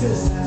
just